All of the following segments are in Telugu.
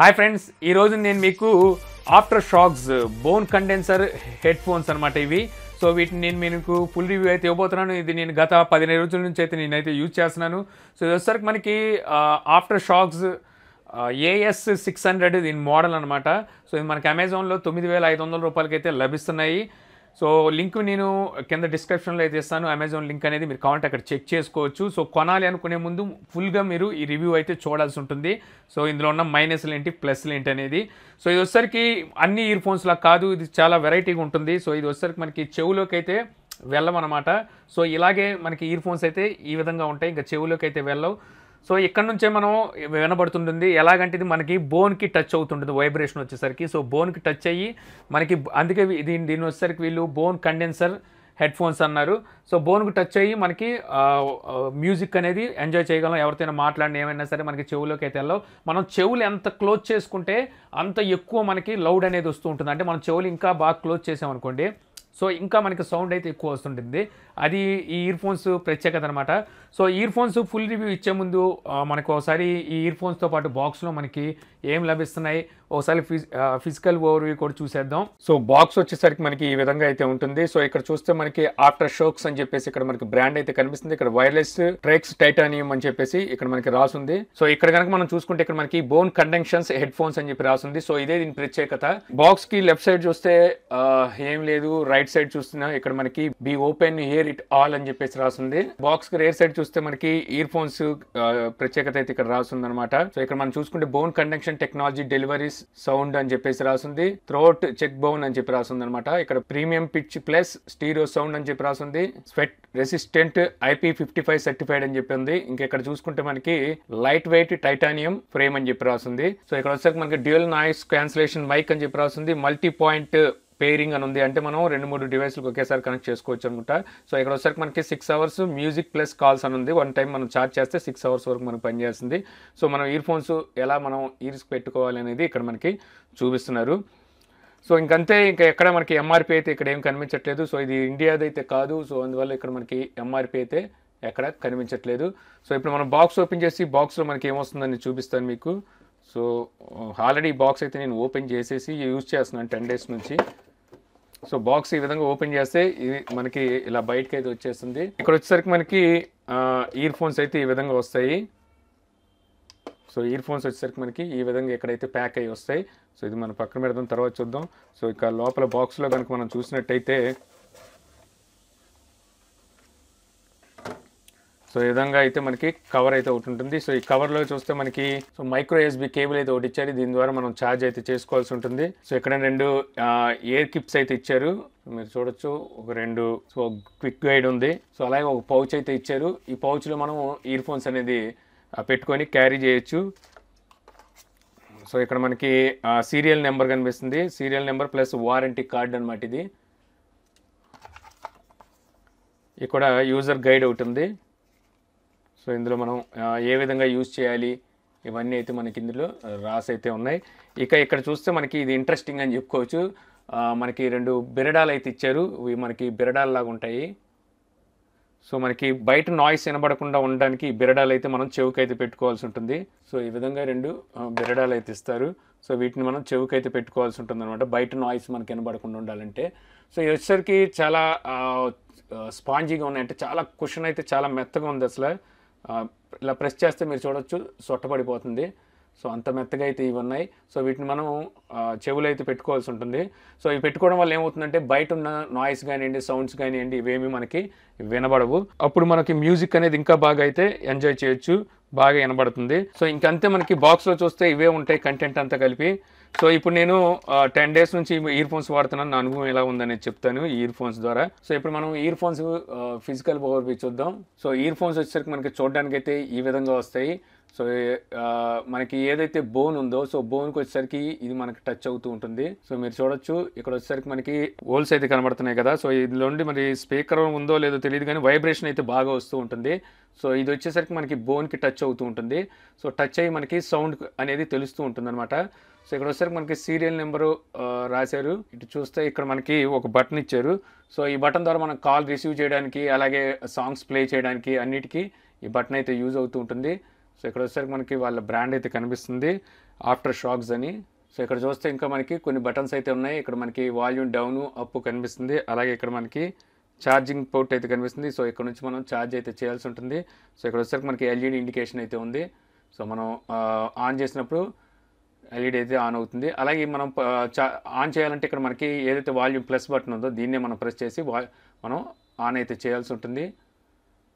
హాయ్ ఫ్రెండ్స్ ఈ నేను మీకు after shocks bone condenser headphones అనమాట ఇవి. సో వీటిని నేను మీకు ఫుల్ రివ్యూ అయితే ఇవ్వబోతున్నాను. ఇది నేను గత పదిహేను రోజుల నుంచి అయితే నేనైతే యూజ్ చేస్తున్నాను. సో ఇది వచ్చేసరికి మనకి after shocks AS six hundred దీని మోడల్ అనమాట సో ఇది మనకి అమెజాన్లో తొమ్మిది వేల ఐదు వందల రూపాయలకైతే లభిస్తున్నాయి. సో లింక్ నేను కింద డిస్క్రిప్షన్లో అయితే ఇస్తాను. అమెజాన్ లింక్ అనేది మీరు కావాలంటే అక్కడ చెక్ చేసుకోవచ్చు. సో కొనాలి అనుకునే ముందు ఫుల్గా మీరు ఈ రివ్యూ అయితే చూడాల్సి ఉంటుంది. సో ఇందులో ఉన్న మైనస్లు ఏంటి ప్లస్లు ఏంటి అనేది. సో ఇది వచ్చేసరికి అన్ని ఇయర్ ఫోన్స్లా కాదు. ఇది చాలా వెరైటీగా ఉంటుంది. సో ఇది వచ్చేసరికి మనకి చెవులోకి అయితే వెళ్ళమన్నమాట. సో ఇలాగే మనకి ఇయర్ ఫోన్స్ అయితే ఈ విధంగా ఉంటాయి. ఇంకా చెవులోకి అయితే వెళ్ళవు. సో ఇక్కడ నుంచే మనం వినబడుతుంటుంది ఎలాగంటే ఇది మనకి బోన్కి టచ్ అవుతుంటుంది వైబ్రేషన్ వచ్చేసరికి. సో బోన్కి టచ్ అయ్యి మనకి అందుకే దీని దీని వచ్చేసరికి వీళ్ళు బోన్ కండెన్సర్ హెడ్ ఫోన్స్ అన్నారు. సో బోన్కి టచ్ అయ్యి మనకి మ్యూజిక్ అనేది ఎంజాయ్ చేయగలం. ఎవరితోనైనా మాట్లాడిన ఏమైనా సరే మనకి చెవులోకి అయితే వెళ్ళవు మనం చెవులు ఎంత క్లోజ్ చేసుకుంటే అంత ఎక్కువ మనకి లౌడ్ అనేది వస్తూ ఉంటుంది. అంటే మనం చెవులు ఇంకా బాగా క్లోజ్ చేసామనుకోండి సో ఇంకా మనకి సౌండ్ అయితే ఎక్కువ వస్తుంటుంది. అది ఈ ఇయర్ ఫోన్స్ ప్రత్యేకత అనమాట so earphones full review ఇచ్చే ముందు మనకు ఒకసారి ఈ ఇయర్ ఫోన్స్తో పాటు బాక్స్లో మనకి ఏం లభిస్తున్నాయి? ఒకసారి ఫిజ్ ఫిజికల్ ఓవర్వ్యూ కూడా చూసేద్దాం. సో బాక్స్ వచ్చేసరికి మనకి ఈ విధంగా అయితే ఉంటుంది. సో ఇక్కడ చూస్తే మనకి ఆఫ్టర్ షోక్స్ అని చెప్పేసి ఇక్కడ మనకి బ్రాండ్ అయితే కనిపిస్తుంది. ఇక్కడ వైర్లెస్ ట్రెక్స్ టైటానియం అని చెప్పేసి ఇక్కడ మనకి రాసుంది. సో ఇక్కడ కనుక మనం చూసుకుంటే ఇక్కడ మనకి బోన్ కండెక్షన్స్ హెడ్ ఫోన్స్ అని చెప్పి రాసుంది. సో ఇదే దీని ప్రత్యేకత. బాక్స్కి లెఫ్ట్ సైడ్ చూస్తే ఏం లేదు. రైట్ సైడ్ చూస్తున్నా ఇక్కడ మనకి be open hear it all అని చెప్పేసి రాసుంది. బాక్స్కి రేర్ సైడ్ చూస్తే మనకి ఇయర్ ఫోన్స్ ప్రత్యేకత అయితే ఇక్కడ రాసుంది అనమాట సో ఇక్కడ మనం చూసుకుంటే bone conduction technology deliveries sound అని చెప్పేసి రాసింది. థ్రోట్ చెక్ బోన్ అని చెప్పి రాసింది అనమాట ఇక్కడ premium pitch plus stereo sound అని చెప్పి రాసింది. Sweat resistant IP fifty five certified అని చెప్పి ఉంది. ఇంకా ఇక్కడ చూసుకుంటే మనకి లైట్ వెయిట్ టైటానియం ఫ్రేమ్ అని చెప్పి రాసింది. సో ఇక్కడ వచ్చాక మనకి డ్యూయల్ నాయిస్ క్యాన్సిలేషన్ మైక్ అని చెప్పి రాసింది. మల్టీ పాయింట్ పేరింగ్ అని ఉంది అంటే మనం రెండు మూడు డివైస్లకు ఒకేసారి కనెక్ట్ చేసుకోవచ్చు అనుకుంటా. సో ఇక్కడ వచ్చేసరికి మనకి six hours music plus calls అని ఉంది. వన్ టైం మనం ఛార్జ్ చేస్తే సిక్స్ అవర్స్ వరకు మనకు పనిచేస్తుంది సో మనం ఇయర్ ఫోన్స్ ఎలా మనం ఇయర్స్ పెట్టుకోవాలి అనేది ఇక్కడ మనకి చూపిస్తున్నారు. సో ఇంకంతే ఇంకా ఎక్కడ మనకి ఎంఆర్పి అయితే ఇక్కడ ఏం కనిపించట్లేదు. సో ఇది ఇండియాది అయితే కాదు. సో అందువల్ల ఇక్కడ మనకి ఎంఆర్పి అయితే ఎక్కడ కనిపించట్లేదు. సో ఇప్పుడు మనం బాక్స్ ఓపెన్ చేసి బాక్స్లో మనకి ఏమొస్తుందని చూపిస్తాను మీకు. సో ఆల్రెడీ బాక్స్ అయితే నేను ఓపెన్ చేసేసి యూజ్ చేస్తున్నాను టెన్ డేస్ నుంచి. సో బాక్స్ ఈ విధంగా ఓపెన్ చేస్తే ఇది మనకి ఇలా బయటకి అయితే వచ్చేస్తుంది. ఇక్కడ వచ్చేసరికి మనకి ఇయర్ ఫోన్స్ అయితే ఈ విధంగా వస్తాయి. సో ఇయర్ ఫోన్స్ వచ్చేసరికి మనకి ఈ విధంగా ఎక్కడైతే ప్యాక్ అయ్యి వస్తాయి. సో ఇది మనం పక్కన పెడదాం తర్వాత చూద్దాం. సో ఇక లోపల బాక్స్లో కనుక మనం చూసినట్టయితే సో ఈ విధంగా అయితే మనకి కవర్ అయితే ఒకటి ఉంటుంది. సో ఈ కవర్లో చూస్తే మనకి సో మైక్రో ఎస్బి కేబుల్ అయితే ఒకటి ఇచ్చారు. దీని ద్వారా మనం ఛార్జ్ అయితే చేసుకోవాల్సి ఉంటుంది. సో ఇక్కడ రెండు ఎయిర్ కిప్స్ అయితే ఇచ్చారు. మీరు చూడొచ్చు ఒక రెండు సో క్విక్ గైడ్ ఉంది. సో అలాగే ఒక పౌచ్ అయితే ఇచ్చారు. ఈ పౌచ్లో మనం ఇయర్ ఫోన్స్ అనేది పెట్టుకొని క్యారీ చేయొచ్చు. సో ఇక్కడ మనకి సీరియల్ నెంబర్ కనిపిస్తుంది. Serial number plus warranty card అనమాట ఇది. ఇక్కడ యూజర్ గైడ్ ఒకటి ఉంది. సో ఇందులో మనం ఏ విధంగా యూజ్ చేయాలి ఇవన్నీ అయితే మనకి ఇందులో రాసి అయితే ఉన్నాయి. ఇక ఇక్కడ చూస్తే మనకి ఇది ఇంట్రెస్టింగ్ అని చెప్పుకోవచ్చు. మనకి రెండు బిరడాలు అయితే ఇచ్చారు. ఇవి మనకి బిరడాల్లాగా ఉంటాయి. సో మనకి బయట నాయిస్ వినబడకుండా ఉండడానికి బిరడాలు అయితే మనం చెవుకైతే పెట్టుకోవాల్సి ఉంటుంది. సో ఈ విధంగా రెండు బిరడాలు అయితే ఇస్తారు. సో వీటిని మనం చెవుకైతే పెట్టుకోవాల్సి ఉంటుంది అనమాట బయట నాయిస్ మనకి వినబడకుండా ఉండాలంటే. సో ఇది వచ్చేసరికి చాలా స్పాంజీగా ఉన్నాయి. అంటే చాలా కుషన్ అయితే చాలా మెత్తగా ఉంది అసలు. ఇలా ప్రెస్ చేస్తే మీరు చూడొచ్చు సొట్టపడిపోతుంది సో అంత మెత్తగా అయితే ఇవి ఉన్నాయి. సో వీటిని మనం చెవులు అయితే పెట్టుకోవాల్సి ఉంటుంది. సో ఇవి పెట్టుకోవడం వల్ల ఏమవుతుందంటే బయట ఉన్న నాయిస్ కానివ్వండి సౌండ్స్ కానివ్వండి ఇవేమి మనకి వినబడవు. అప్పుడు మనకి మ్యూజిక్ అనేది ఇంకా బాగా అయితే ఎంజాయ్ చేయొచ్చు. బాగా వినబడుతుంది. సో ఇంకంతే మనకి బాక్స్లో చూస్తే ఇవే ఉంటాయి కంటెంట్ అంతా కలిపి. సో ఇప్పుడు నేను టెన్ డేస్ నుంచి ఇయర్ ఫోన్స్ వాడుతున్నాను. నా అనుభవం ఎలా ఉందని చెప్తాను ఈ ఇయర్ ఫోన్స్ ద్వారా. సో ఇప్పుడు మనం ఇయర్ ఫోన్స్ ఫిజికల్ ఓవర్ చూద్దాం. సో ఇయర్ ఫోన్స్ వచ్చేసరికి మనకి చూడడానికి అయితే ఈ విధంగా వస్తాయి. సో మనకి ఏదైతే బోన్ ఉందో సో బోన్కి వచ్చేసరికి ఇది మనకి టచ్ అవుతూ ఉంటుంది. సో మీరు చూడొచ్చు ఇక్కడ వచ్చేసరికి మనకి హోల్స్ అయితే కనబడుతున్నాయి కదా. సో ఇందులో నుండి మరి స్పీకర్ ఉందో లేదో తెలియదు కానీ వైబ్రేషన్ అయితే బాగా వస్తూ ఉంటుంది. సో ఇది వచ్చేసరికి మనకి బోన్కి టచ్ అవుతూ ఉంటుంది. సో టచ్ అయ్యి మనకి సౌండ్ అనేది తెలుస్తూ ఉంటుంది అనమాట సో ఇక్కడ వచ్చేసరికి మనకి సీరియల్ నెంబరు రాశారు. ఇటు చూస్తే ఇక్కడ మనకి ఒక బటన్ ఇచ్చారు. సో ఈ బటన్ ద్వారా మనం కాల్ రిసీవ్ చేయడానికి అలాగే సాంగ్స్ ప్లే చేయడానికి అన్నిటికీ ఈ బటన్ అయితే యూజ్ అవుతూ ఉంటుంది. సో ఇక్కడ వచ్చేసరికి మనకి వాళ్ళ బ్రాండ్ అయితే కనిపిస్తుంది ఆఫ్టర్ షాక్స్ అని. సో ఇక్కడ చూస్తే ఇంకా మనకి కొన్ని బటన్స్ అయితే ఉన్నాయి. ఇక్కడ మనకి వాల్యూమ్ డౌన్ అప్ కనిపిస్తుంది. అలాగే ఇక్కడ మనకి ఛార్జింగ్ పోర్ట్ అయితే కనిపిస్తుంది. సో ఇక్కడ నుంచి మనం ఛార్జ్ అయితే చేయాల్సి ఉంటుంది. సో ఇక్కడ వచ్చేసరికి మనకి ఎల్ఈడి ఇండికేషన్ అయితే ఉంది. సో మనం ఆన్ చేసినప్పుడు ఎల్ఈడి అయితే ఆన్ అవుతుంది. అలాగే మనం చా- ఆన్ చేయాలంటే ఇక్కడ మనకి ఏదైతే వాల్యూమ్ ప్లస్ బటన్ ఉందో దీన్నే మనం ప్రెస్ చేసి మనం ఆన్ అయితే చేయాల్సి ఉంటుంది.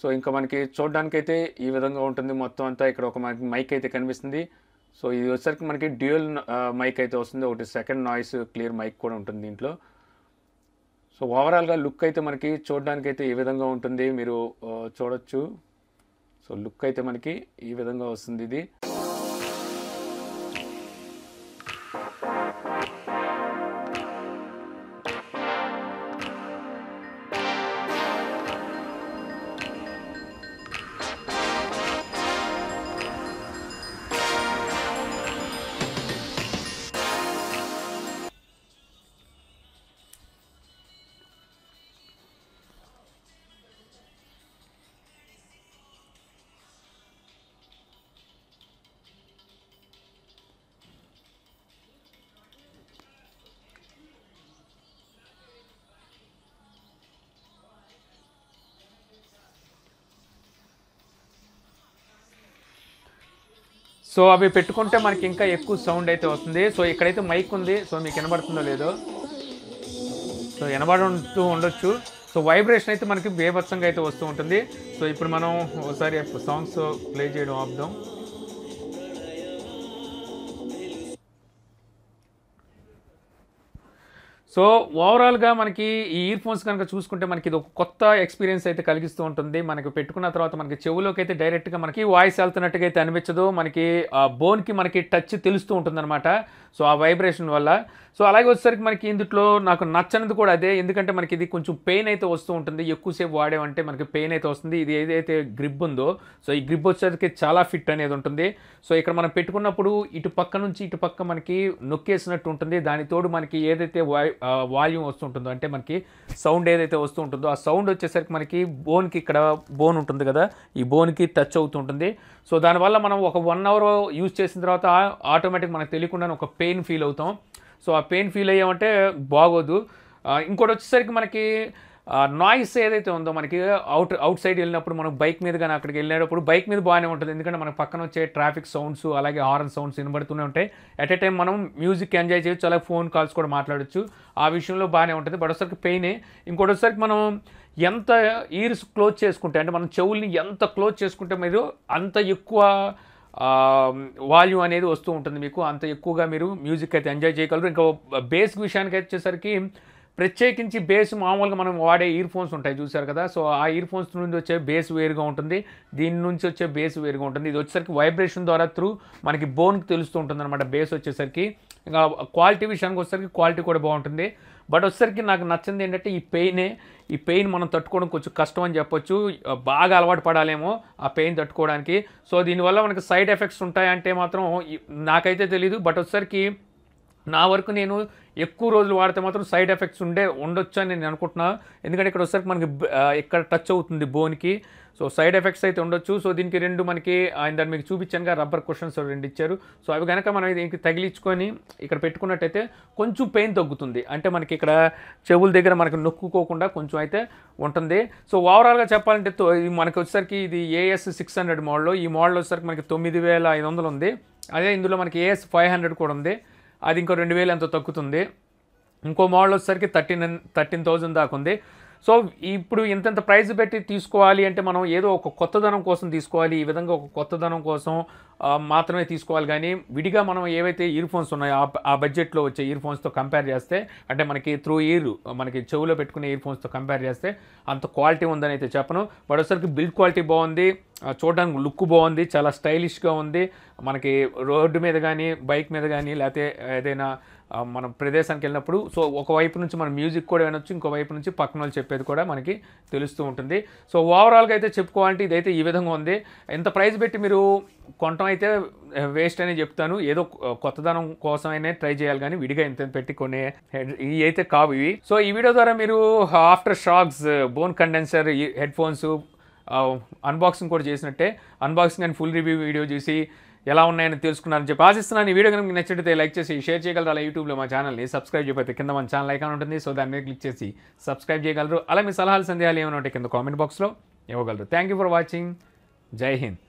సో ఇంకా మనకి చూడడానికైతే ఈ విధంగా ఉంటుంది మొత్తం అంతా. ఇక్కడ ఒక మనకి మైక్ అయితే కనిపిస్తుంది. సో ఇది వచ్చేసరికి మనకి డ్యూయల్ మైక్ అయితే వస్తుంది. ఒకటి సెకండ్ నాయిస్ క్లియర్ మైక్ కూడా ఉంటుంది దీంట్లో. సో ఓవరాల్గా లుక్ అయితే మనకి చూడడానికి అయితే ఈ విధంగా ఉంటుంది. మీరు చూడొచ్చు. సో లుక్ అయితే మనకి ఈ విధంగా వస్తుంది ఇది. సో అవి పెట్టుకుంటే మనకి ఇంకా ఎక్కువ సౌండ్ అయితే వస్తుంది. సో ఇక్కడైతే మైక్ ఉంది. సో మీకు వినబడుతుందో లేదో. సో వినబడుతూ ఉండొచ్చు. సో వైబ్రేషన్ అయితే మనకి బేభత్సంగా అయితే వస్తూ ఉంటుంది. సో ఇప్పుడు మనం ఒకసారి సాంగ్స్ ప్లే చేయడం ఆపుదాం. సో ఓవరాల్గా మనకి ఈ ఇయర్ ఫోన్స్ కనుక చూసుకుంటే మనకి ఇది ఒక కొత్త ఎక్స్పీరియన్స్ అయితే కలిగిస్తూ ఉంటుంది. మనకి పెట్టుకున్న తర్వాత మనకి చెవులోకి అయితే డైరెక్ట్గా మనకి వాయిస్ వెళ్తున్నట్టుగా అయితే అనిపించదు. మనకి ఆ బోన్కి మనకి టచ్ తెలుస్తూ ఉంటుంది సో ఆ వైబ్రేషన్ వల్ల. సో అలాగే వచ్చేసరికి మనకి ఇందులో నాకు నచ్చనిది కూడా అదే. ఎందుకంటే మనకి ఇది కొంచెం పెయిన్ అయితే వస్తూ ఉంటుంది. ఎక్కువసేపు వాడేమంటే మనకి పెయిన్ అయితే వస్తుంది. ఇది ఏదైతే గ్రిప్ ఉందో సో ఈ గ్రిప్ వచ్చేసరికి చాలా ఫిట్ అనేది ఉంటుంది. సో ఇక్కడ మనం పెట్టుకున్నప్పుడు ఇటు పక్క నుంచి ఇటు పక్క మనకి నొక్కేసినట్టు ఉంటుంది. దాని తోడు మనకి ఏదైతే వాల్యూమ్ వస్తుంటుందో అంటే మనకి సౌండ్ ఏదైతే వస్తూ ఉంటుందో ఆ సౌండ్ వచ్చేసరికి మనకి బోన్కి ఇక్కడ బోన్ ఉంటుంది కదా ఈ బోన్కి టచ్ అవుతుంటుంది. సో దానివల్ల మనం ఒక వన్ అవర్ యూజ్ చేసిన తర్వాత ఆటోమేటిక్ మనకు తెలియకుండా ఒక పెయిన్ ఫీల్ అవుతాం. సో ఆ పెయిన్ ఫీల్ అయ్యామంటే బాగోదు. ఇంకోటి వచ్చేసరికి మనకి నాయిస్ ఏదైతే ఉందో మనకి అవుట్ అవుట్ సైడ్ వెళ్ళినప్పుడు మనం బైక్ మీద కానీ అక్కడికి వెళ్ళినప్పుడు బైక్ మీద బాగానే ఉంటుంది. ఎందుకంటే మనకు పక్కన వచ్చే ట్రాఫిక్ సౌండ్స్ అలాగే హారన్ సౌండ్స్ వినబడుతూనే ఉంటాయి. అట్ ఏ టైం మనం మ్యూజిక్ ఎంజాయ్ చేయొచ్చు అలాగే ఫోన్ కాల్స్ కూడా మాట్లాడొచ్చు. ఆ విషయంలో బాగానే ఉంటుంది. బట్ ఒకసారికి పెయినే ఇంకోటిసారికి మనం ఎంత ఈర్స్ క్లోజ్ చేసుకుంటే అంటే మనం చెవుల్ని ఎంత క్లోజ్ చేసుకుంటే మీరు అంత ఎక్కువ వాల్యూమ్ అనేది వస్తూ ఉంటుంది మీకు. అంత ఎక్కువగా మీరు మ్యూజిక్ అయితే ఎంజాయ్ చేయగలరు. ఇంకా బేసిక్ విషయానికి వచ్చేసరికి ప్రత్యేకించి బేస్ మామూలుగా మనం వాడే ఇయర్ ఫోన్స్ ఉంటాయి చూసారు కదా? సో ఆ ఇయర్ ఫోన్స్ వచ్చే బేస్ వేరుగా ఉంటుంది. దీని నుంచి వచ్చే బేస్ వేరుగా ఉంటుంది. ఇది వచ్చేసరికి వైబ్రేషన్ ద్వారా త్రూ మనకి బోన్కి తెలుస్తూ ఉంటుంది అనమాట బేస్ వచ్చేసరికి. ఇంకా క్వాలిటీ విషయానికి వచ్చేసరికి క్వాలిటీ కూడా బాగుంటుంది. బట్ వచ్చేసరికి నాకు నచ్చింది ఏంటంటే ఈ పెయినే. ఈ పెయిన్ మనం తట్టుకోవడం కొంచెం కష్టం అని చెప్పొచ్చు. బాగా అలవాటు పడాలేమో ఆ పెయిన్ తట్టుకోవడానికి. సో దీనివల్ల మనకి సైడ్ ఎఫెక్ట్స్ ఉంటాయంటే మాత్రం నాకైతే తెలీదు. బట్ వచ్చేసరికి నా వరకు నేను ఎక్కువ రోజులు వాడితే మాత్రం సైడ్ ఎఫెక్ట్స్ ఉండే ఉండొచ్చు అని నేను అనుకుంటున్నా. ఎందుకంటే ఇక్కడ వచ్చేసరికి మనకి ఇక్కడ టచ్ అవుతుంది బోన్కి. సో సైడ్ ఎఫెక్ట్స్ అయితే ఉండొచ్చు. సో దీనికి రెండు మనకి ఆయన దాన్ని మీకు చూపించానుగా రబ్బర్ క్వశ్చన్స్ రెండు ఇచ్చారు. సో అవి కనుక మనం దీనికి తగిలించుకొని ఇక్కడ పెట్టుకున్నట్టయితే కొంచెం పెయిన్ తగ్గుతుంది. అంటే మనకి ఇక్కడ చెవుల దగ్గర మనకి నొక్కుకోకుండా కొంచెం అయితే ఉంటుంది. సో ఓవరాల్గా చెప్పాలంటే మనకి వచ్చేసరికి ఇది ఏఎస్ సిక్స్ హండ్రెడ్ మోడల్. ఈ మోడల్ వచ్చేసరికి మనకి తొమ్మిది వేల ఐదు వందలు ఉంది. అదే ఇందులో మనకి ఏఎస్ ఫైవ్ హండ్రెడ్ కూడా ఉంది. అది ఇంకో రెండు వేలు ఎంతో తగ్గుతుంది. ఇంకో మోడల్ వచ్చేసరికి థర్టీన్ థర్టీన్ థౌజండ్ దాకా ఉంది. సో ఇప్పుడు ఇంతంత ప్రైజ్ పెట్టి తీసుకోవాలి అంటే మనం ఏదో ఒక కొత్తదనం కోసం తీసుకోవాలి ఈ విధంగా ఒక కొత్తదనం కోసం మాత్రమే తీసుకోవాలి. కానీ విడిగా మనం ఏవైతే ఇయర్ ఫోన్స్ ఉన్నాయో ఆ- బడ్జెట్లో వచ్చే ఇయర్ ఫోన్స్తో కంపేర్ చేస్తే అంటే మనకి త్రూ ఇయర్ మనకి చెవులో పెట్టుకునే ఇయర్ ఫోన్స్తో కంపేర్ చేస్తే అంత క్వాలిటీ ఉందని అయితే చెప్పను. బట్ ఒకసారికి బిల్డ్ క్వాలిటీ బాగుంది చూడడానికి లుక్ బాగుంది చాలా స్టైలిష్గా ఉంది. మనకి రోడ్డు మీద కానీ బైక్ మీద కానీ లేకపోతే ఏదైనా మనం ప్రదేశానికి వెళ్ళినప్పుడు సో ఒకవైపు నుంచి మనం మ్యూజిక్ కూడా వినొచ్చు ఇంకో వైపు నుంచి పక్కన వాళ్ళు చెప్పేది కూడా మనకి తెలుస్తూ ఉంటుంది. సో ఓవరాల్గా అయితే చెప్పుకోవాలంటే ఇదైతే ఈ విధంగా ఉంది. ఎంత ప్రైస్ పెట్టి మీరు కొనటం అయితే వేస్ట్ అని చెప్తాను. ఏదో కొత్తదనం కోసమైనా ట్రై చేయాలి కానీ విడిగా ఇంత పెట్టి కొనే ఇవి అయితే కావు ఇవి. సో ఈ వీడియో ద్వారా మీరు Aftershokz bone condenser headphones unboxing కూడా చేసినట్టే. Unboxing and full review video చూసి ఎలా ఉన్నాయని తెలుసుకున్నారని చెప్పి ఆశిస్తున్నాను. ఈ వీడియో కనుక నచ్చినట్టు నచ్చితే లైక్ చేసి షేర్ చేయగలరు అలా యూట్యూబ్లో మా ఛానల్ని. సబ్స్క్రైబ్ చేయకపోతే కింద మన ఛానల్ ఐకాన్ ఉంటుంది. సో దాని మీద క్లిక్ చేసి సబ్స్క్రైబ్ చేయగలరు. అలా మీ సలహాలు సందేహాలు ఏమైనా ఉంటే కింద కామెంట్ బాక్స్లో ఇవ్వగలరు. థ్యాంక్ యూ ఫర్ వాచింగ్ జై హింద్.